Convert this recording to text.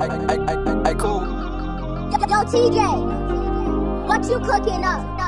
I, I, I, I, cool. Yo, yo, TJ, what you cooking up?